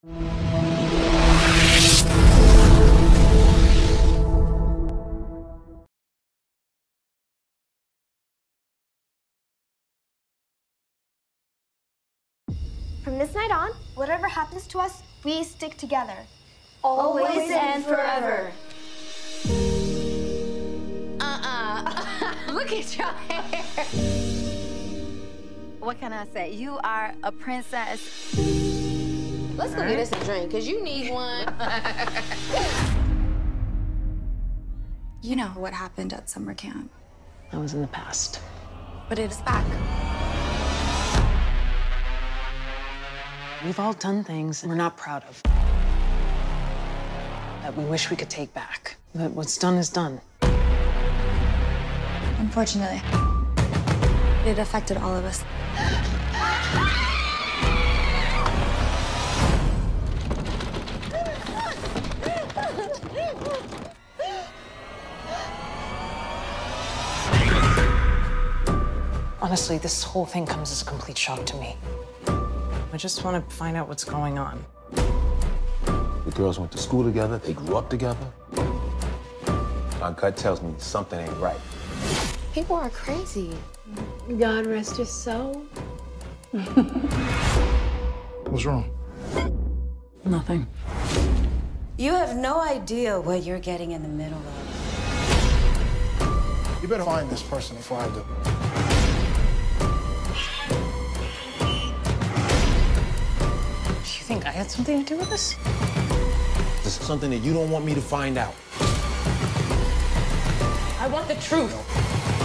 From this night on, whatever happens to us, we stick together. Always and forever. Uh-uh. Look at your hair. What can I say? You are a princess. Let's go get us a drink, because you need one. You know what happened at summer camp, That was in the past. but it is back. We've all done things we're not proud of. That we wish we could take back. But what's done is done. Unfortunately, it affected all of us. Honestly, this whole thing comes as a complete shock to me. I just want to find out what's going on. The girls went to school together, they grew up together. My gut tells me something ain't right. People are crazy. God rest your soul. What's wrong? Nothing. You have no idea what you're getting in the middle of. You better find this person before I do. I had something to do with this? This is something that you don't want me to find out. I want the truth.